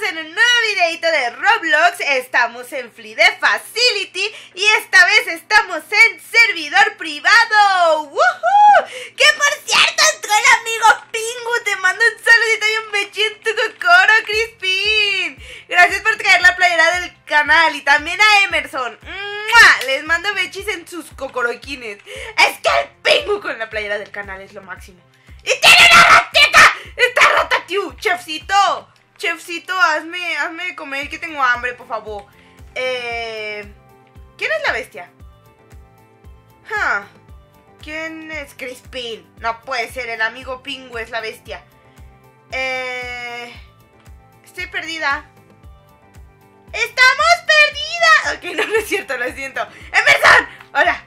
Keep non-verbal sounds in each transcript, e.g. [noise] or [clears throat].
en un nuevo videito de Roblox, estamos en Flide Facility y esta vez estamos en servidor privado. ¡Woohoo! Que por cierto entró el amigo Pingu, te mando un saludito y un bechito en tu coro, Crispin. Gracias por traer la playera del canal y también a Emerson. Les mando bechis en sus cocoroquines. Es que el Pingu con la playera del canal es lo máximo. ¡Y tiene una ratita! ¡Está rata, tío! ¡Chefcito! Chefcito, hazme, hazme de comer que tengo hambre, por favor. Eh, ¿Quién es la bestia? ¿Quién es Crispin? No puede ser, el amigo Pingu es la bestia. Eh, estoy perdida. ¡Estamos perdidas! Ok, no, no es cierto, lo siento. ¡Emerson! Hola,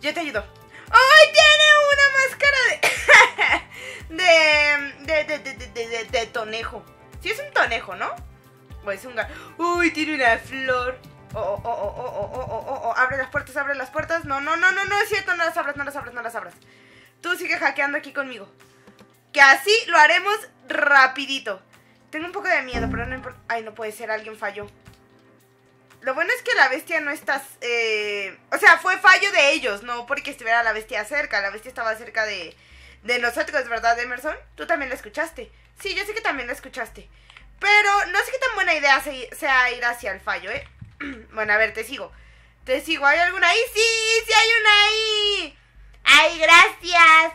yo te ayudo. ¡Ay, tiene una máscara de... de, de, de, de, de, de tonejo! Sí es un tonejo, ¿no? O es un ga- ¡Uy, tiene una flor! Oh, oh, oh, oh, oh, oh, oh, oh, oh, abre las puertas, abre las puertas. No, no, no, no, no es cierto, no las abras, no las abras, no las abras. Tú sigue hackeando aquí conmigo. Que así lo haremos rapidito. Tengo un poco de miedo, pero no importa. Ay, no puede ser, alguien falló. Lo bueno es que la bestia no está... eh, o sea, fue fallo de ellos, no porque estuviera la bestia cerca. La bestia estaba cerca de, de nosotros, ¿verdad, Emerson? Tú también la escuchaste. Sí, yo sé que también la escuchaste. Pero no sé qué tan buena idea se- sea ir hacia el fallo, ¿eh? [clears throat] bueno, a ver, te sigo. Te sigo. ¿Hay alguna ahí? Sí, sí hay una ahí. Ay, gracias.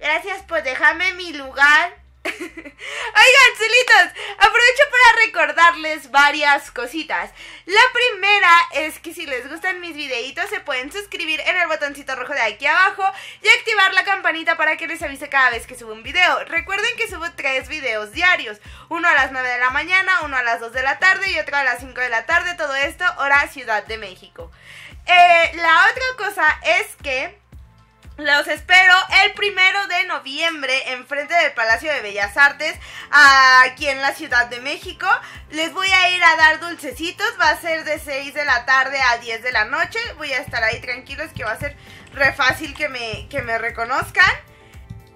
Gracias por dejarme mi lugar. Oigan, celitos, aprovecho para recordarles varias cositas. La primera es que si les gustan mis videitos se pueden suscribir en el botoncito rojo de aquí abajo y activar la campanita para que les avise cada vez que subo un video. Recuerden que subo tres videos diarios, uno a las 9 de la mañana, uno a las 2 de la tarde y otro a las 5 de la tarde, todo esto hora Ciudad de México. Eh, la otra cosa es que los espero el primero de noviembre enfrente del Palacio de Bellas Artes, aquí en la Ciudad de México. Les voy a ir a dar dulcecitos, va a ser de 6 de la tarde a 10 de la noche. Voy a estar ahí tranquilos que va a ser re fácil que me, que me reconozcan.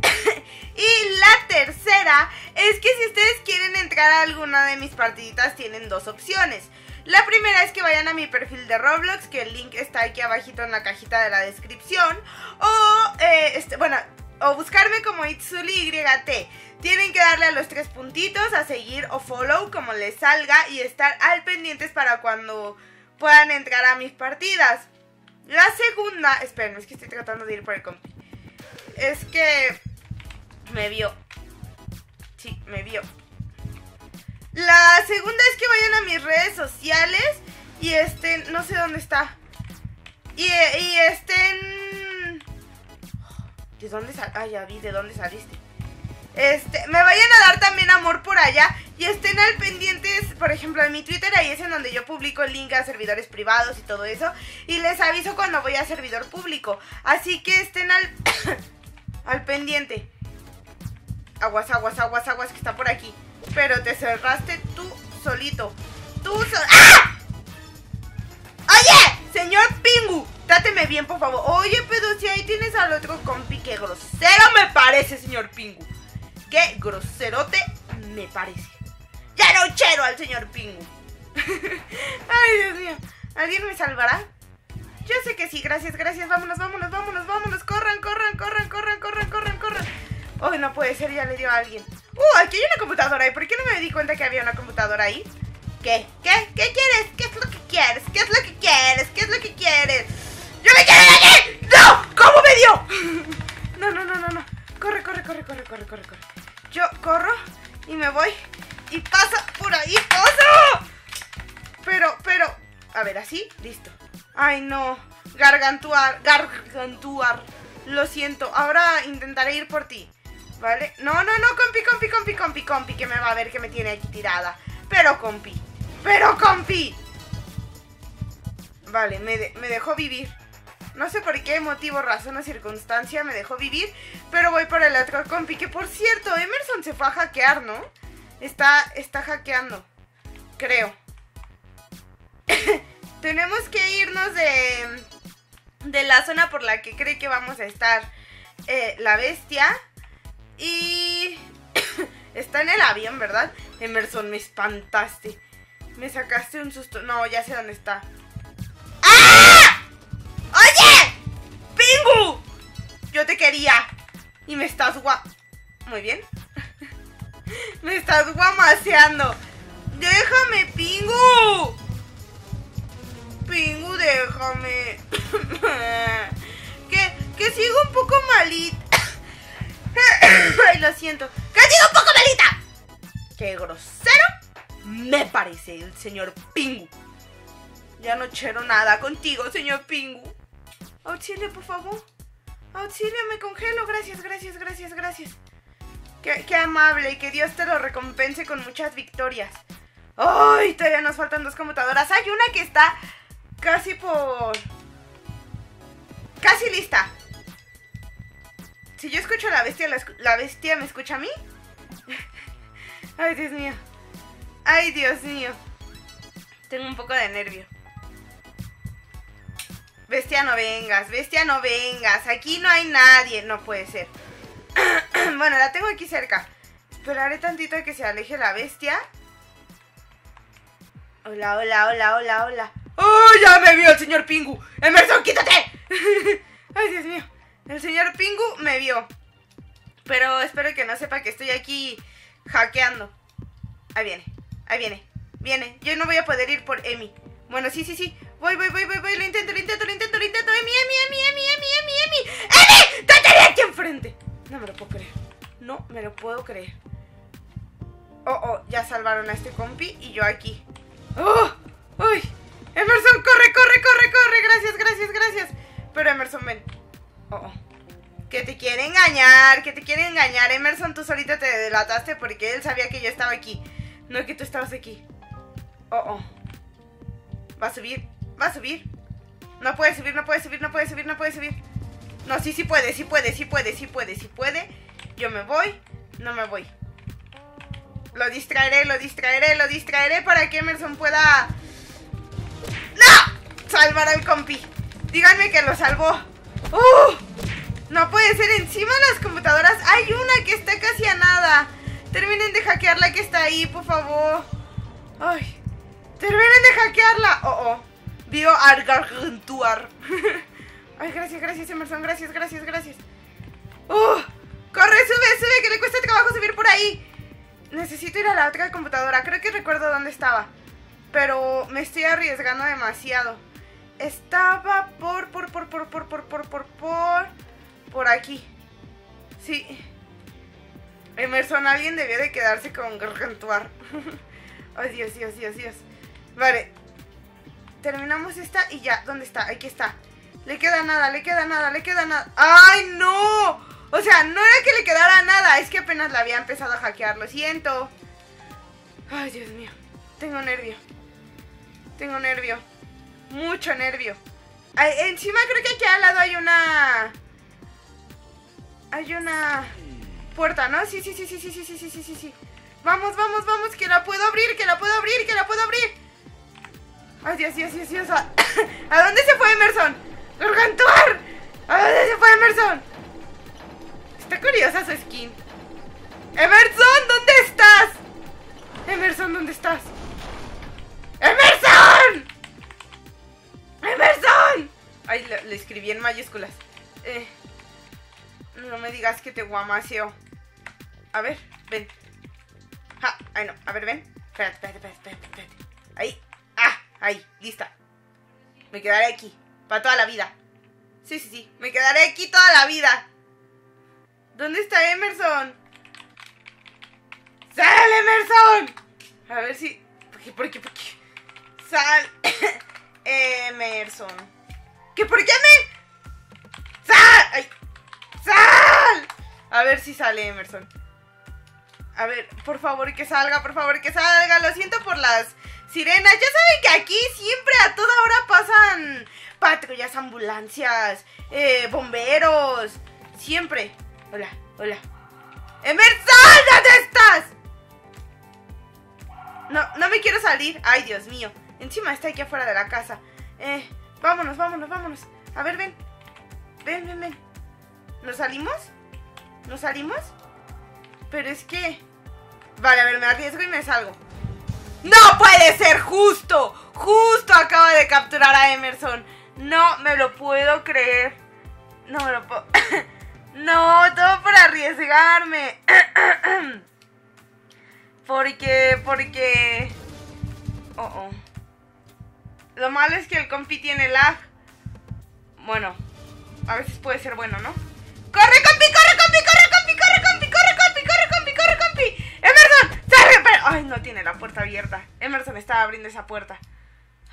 [coughs] y la tercera es que si ustedes quieren entrar a alguna de mis partiditas tienen dos opciones. La primera es que vayan a mi perfil de Roblox, que el link está aquí abajito en la cajita de la descripción. O, eh, este, bueno, o buscarme como ItzuliYT. Tienen que darle a los tres puntitos, a seguir o follow como les salga y estar al pendientes para cuando puedan entrar a mis partidas. La segunda, esperen, es que estoy tratando de ir por el compi. Es que me vio. Sí, me vio. La segunda es que vayan a mis redes sociales y estén, no sé dónde está. Y, y estén... ¿De dónde sal? Ah, ya vi, ¿de dónde saliste? Este, me vayan a dar también amor por allá y estén al pendientes, por ejemplo, en mi Twitter, ahí es en donde yo publico el link a servidores privados y todo eso. Y les aviso cuando voy a servidor público. Así que estén al, [coughs] al pendiente. Aguas, aguas, aguas, aguas que está por aquí. Pero te cerraste tú solito. Tú so ¡Ah! Oye, señor Pingu, tráteme bien, por favor. Oye, pero si ahí tienes al otro compi, qué grosero me parece, señor Pingu. Qué groserote me parece. Ya no chero al señor Pingu. [laughs] Ay, Dios mío. ¿Alguien me salvará? Yo sé que sí, gracias, gracias. Vámonos, vámonos, vámonos, vámonos. Corran, corran, corran, corran, corran, corran, corran. Oh, no puede ser, ya le dio a alguien. Uh, aquí hay una computadora. ¿Y por qué no me di cuenta que había una computadora ahí? ¿Qué? ¿Qué? ¿Qué quieres? ¿Qué es lo que quieres? ¿Qué es lo que quieres? ¿Qué es lo que quieres? ¡Yo me quiero ir aquí! ¡No! ¿Cómo me dio? [laughs] No, no, no, no, no. Corre, corre, corre, corre, corre, corre, corre. Yo corro y me voy y pasa por ahí. ¡Paso! Pero, pero. A ver, así, listo. Ay, no. Gargantuar, gargantuar. Lo siento. Ahora intentaré ir por ti. ¿Vale? No, no, no, compi, compi, compi, compi, compi, que me va a ver que me tiene aquí tirada. Pero, compi. Pero, compi. Vale, me, me dejó vivir. No sé por qué motivo, razón o circunstancia me dejó vivir, pero voy por el otro compi, que por cierto, Emerson se fue a hackear, ¿no? Está, está hackeando, creo. [laughs] Tenemos que irnos de, de la zona por la que cree que vamos a estar eh, la bestia. Y [coughs] está en el avión, ¿verdad? Emerson, me espantaste. Me sacaste un susto. No, ya sé dónde está. ¡Ah! ¡Oye! ¡Pingu! Yo te quería. Y me estás gua... Muy bien. [laughs] me estás guamaseando. ¡Déjame, Pingu! Pingu, déjame. [coughs] que, que sigo un poco malita. [coughs] Ay, lo siento. ¡Que sigo un poco malita! ¡Qué grosero! Me parece el señor Pingu. Ya no quiero nada contigo, señor Pingu. Auxilio, por favor. Auxilio, me congelo. Gracias, gracias, gracias, gracias. Qué, qué amable y que Dios te lo recompense con muchas victorias. ¡Ay! Todavía nos faltan dos computadoras. Hay una que está casi por... Casi lista. Si yo escucho a la bestia, la, bestia me escucha a mí. [laughs] Ay, Dios mío. Ay, Dios mío. Tengo un poco de nervio. Bestia, no vengas. Bestia, no vengas. Aquí no hay nadie. No puede ser. [clears throat] bueno, la tengo aquí cerca. Esperaré tantito a que se aleje la bestia. Hola, hola, hola, hola, hola. ¡Oh, ya me vio el señor Pingu! ¡Emerson, quítate! [laughs] Ay, Dios mío. El señor Pingu me vio. Pero espero que no sepa que estoy aquí hackeando. Ahí viene, ahí viene. Viene. Yo no voy a poder ir por Emi. Bueno, sí, sí, sí. Voy, voy, voy, voy, voy. Lo intento, lo intento, lo intento, lo intento. Emi, Emi, Emi, Emi, Emi, Emi, Emi. ¡Emi! ¡Te tenía aquí enfrente! No me lo puedo creer. No me lo puedo creer. Oh, oh, ya salvaron a este compi y yo aquí. ¡Oh! ¡Uy! Emerson, corre, corre, corre, corre. Gracias, gracias, gracias. Pero Emerson, ven. Oh, oh. Que te quiere engañar, que te quiere engañar. Emerson, tú solita te delataste porque él sabía que yo estaba aquí. No que tú estabas aquí. Oh, oh. Va a subir, va a subir. No puede subir, no puede subir, no puede subir, no puede subir. No, sí, sí puede, sí puede, sí puede, sí puede, sí puede. Yo me voy, no me voy. Lo distraeré, lo distraeré, lo distraeré para que Emerson pueda ¡No! Salvar al compi. Díganme que lo salvó. ¡Uh! No puede ser encima de las computadoras. Hay una que está casi a nada. Terminen de hackear la que está ahí, por favor. Ay. Terminen de hackearla. Oh, oh. Vio Argargantuar. [laughs] Ay, gracias, gracias, Emerson. Gracias, gracias, gracias. ¡Uh! Corre, sube, sube, que le cuesta trabajo subir por ahí. Necesito ir a la otra computadora. Creo que recuerdo dónde estaba pero me estoy arriesgando demasiado. Estaba por, por, por, por, por, por, por, por, por, por aquí. Sí. Emerson, alguien debió de quedarse con Gargantuar. [laughs] Ay, Dios, Dios, Dios, Dios. Vale. Terminamos esta y ya. ¿Dónde está? Aquí está. Le queda nada, le queda nada, le queda nada. ¡Ay, no! O sea, no era que le quedara nada, es que apenas la había empezado a hackear, lo siento. Ay, Dios mío. Tengo nervio. Tengo nervio. Mucho nervio. encima creo que aquí al lado hay una... Hay una puerta, ¿no? Sí, sí, sí, sí, sí, sí, sí, sí, sí, sí. Vamos, vamos, vamos, que la puedo abrir, que la puedo abrir, que la puedo abrir. Ay, Dios, Dios, Dios, Dios. [coughs] ¿A dónde se fue Emerson? ¡Gargantuar! ¿A dónde se fue Emerson? Está curiosa su skin. Emerson, ¿dónde estás? Emerson, ¿dónde estás? ¡Emerson! Le, escribí en mayúsculas. Eh, no me digas que te guamaseo. A ver, ven. Ja, ay no, a ver, ven. Espérate, espérate, espérate, espérate. Ahí. Ah, ahí, lista. Me quedaré aquí. Para toda la vida. Sí, sí, sí. Me quedaré aquí toda la vida. ¿Dónde está Emerson? ¡Sal, Emerson! A ver si... ¿Por qué? ¿Por qué? ¿Por qué? Sal. [coughs] Emerson. ¿Qué por qué me? ¡Sal! ¡Ay! ¡Sal! A ver si sale Emerson. A ver, por favor que salga, por favor que salga. Lo siento por las sirenas. Ya saben que aquí siempre a toda hora pasan patrullas, ambulancias, eh, bomberos. Siempre. Hola, hola. ¡Emerson! ¿Dónde estás? No, no me quiero salir. Ay, Dios mío. Encima está aquí afuera de la casa. Eh, vámonos, vámonos, vámonos. A ver, ven. Ven, ven, ven. ¿Nos salimos? ¿Nos salimos? Pero es que... Vale, a ver, me arriesgo y me salgo. ¡No puede ser justo! Justo acaba de capturar a Emerson. No me lo puedo creer. No me lo puedo... [laughs] no, todo por arriesgarme. [clears throat] porque, porque... Oh, oh. Lo malo es que el compi tiene lag. Bueno, a veces puede ser bueno, ¿no? ¡Corre, compi, corre, compi, corre, compi, corre, compi, corre, compi, corre, compi, corre, compi! ¡Emerson! ¡Sale! ¡Ay, no tiene la puerta abierta! Emerson estaba abriendo esa puerta.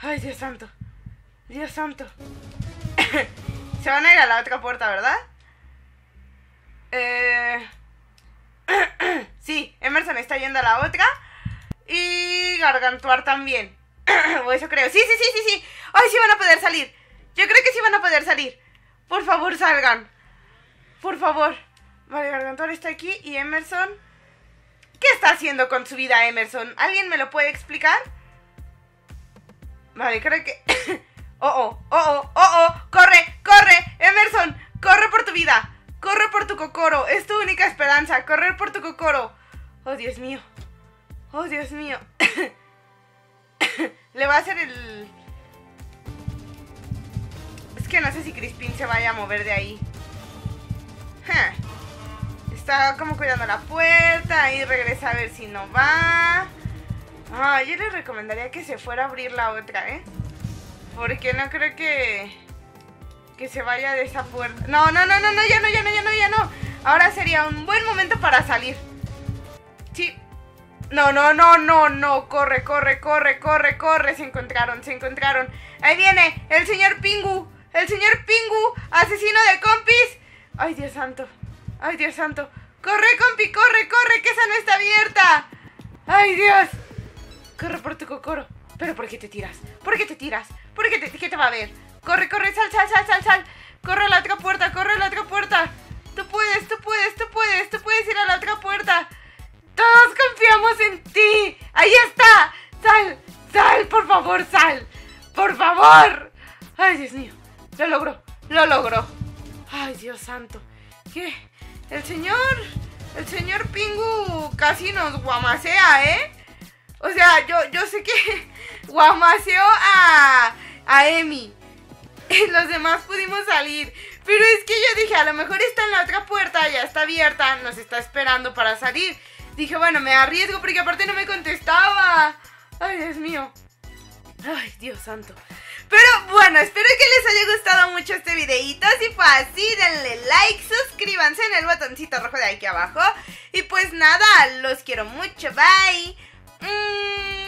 ¡Ay, Dios santo! Dios santo. [laughs] Se van a ir a la otra puerta, ¿verdad? Eh... [clears throat] sí, Emerson está yendo a la otra. Y Gargantuar también. [coughs] o eso creo. Sí, sí, sí, sí, sí. Ay, sí van a poder salir. Yo creo que sí van a poder salir. Por favor, salgan. Por favor. Vale, Gargantuar está aquí y Emerson... ¿Qué está haciendo con su vida Emerson? ¿Alguien me lo puede explicar? Vale, creo que... [coughs] oh, oh, oh, oh, oh, oh. Corre, corre. Emerson, corre por tu vida. Corre por tu cocoro. Es tu única esperanza. Correr por tu cocoro. Oh, Dios mío. Oh, Dios mío. [coughs] Le va a hacer el... Es que no sé si Crispin se vaya a mover de ahí. Está como cuidando la puerta y regresa a ver si no va. Ah, yo le recomendaría que se fuera a abrir la otra, ¿eh? Porque no creo que... Que se vaya de esa puerta. No, no, no, no, no, ya no, ya no, ya no, ya no. Ahora sería un buen momento para salir. No, no, no, no, no. Corre, corre, corre, corre, corre. Se encontraron, se encontraron. Ahí viene el señor Pingu. El señor Pingu, asesino de compis. Ay, Dios santo. Ay, Dios santo. Corre, compi, corre, corre, que esa no está abierta. Ay, Dios. Corre por tu cocoro. Pero ¿por qué te tiras? ¿Por qué te tiras? ¿Por qué te, qué te va a ver? Corre, corre, sal, sal, sal, sal, sal. Corre a la otra puerta, corre a la otra puerta. Tú puedes, tú puedes, favor, sal. Por favor. Ay, Dios mío. Lo logró, lo logró. Ay, Dios santo. ¿Qué? El señor, el señor Pingu casi nos guamasea, ¿eh? O sea, yo, yo sé que [laughs] guamaseó a, a Emi. [laughs] Los demás pudimos salir. Pero es que yo dije, a lo mejor está en la otra puerta, ya está abierta, nos está esperando para salir. Dije, bueno, me arriesgo porque aparte no me contestaba. Ay, Dios mío. Ay, Dios santo. Pero bueno, espero que les haya gustado mucho este videito. Si fue así, denle like, suscríbanse en el botoncito rojo de aquí abajo. Y pues nada, los quiero mucho. Bye. Adiós.